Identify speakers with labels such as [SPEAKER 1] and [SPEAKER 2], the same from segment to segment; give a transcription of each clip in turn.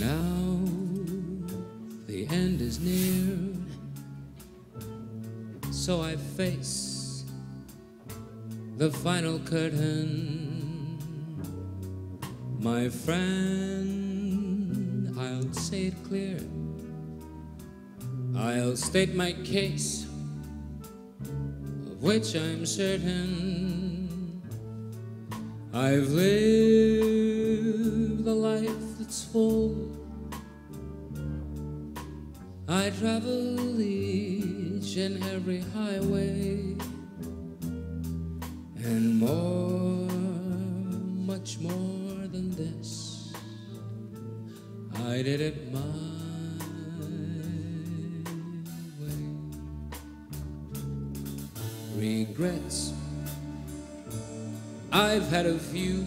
[SPEAKER 1] Now the end is near, so I face the final curtain. My friend, I'll say it clear. I'll state my case, of which I'm certain. I've lived the life that's full. I travel each and every highway, and more, much more than this. I did it my way. Regrets, I've had a few,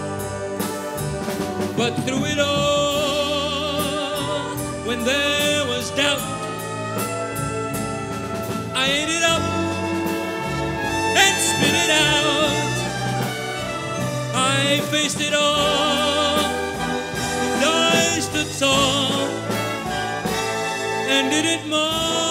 [SPEAKER 1] But through it all, when there was doubt, I ate it up and spit it out. I faced it all and I stood tall and did it my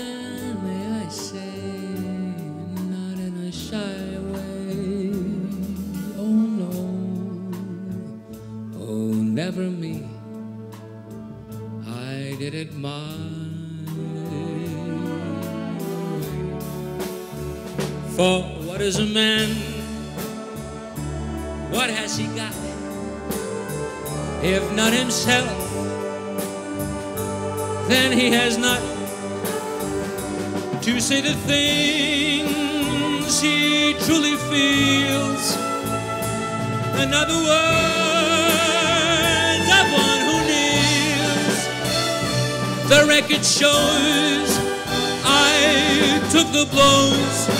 [SPEAKER 1] never me. I did it my. For what is a man? What has he got? If not himself, then he has not to say the things he truly feels. In other The record shows I took the blows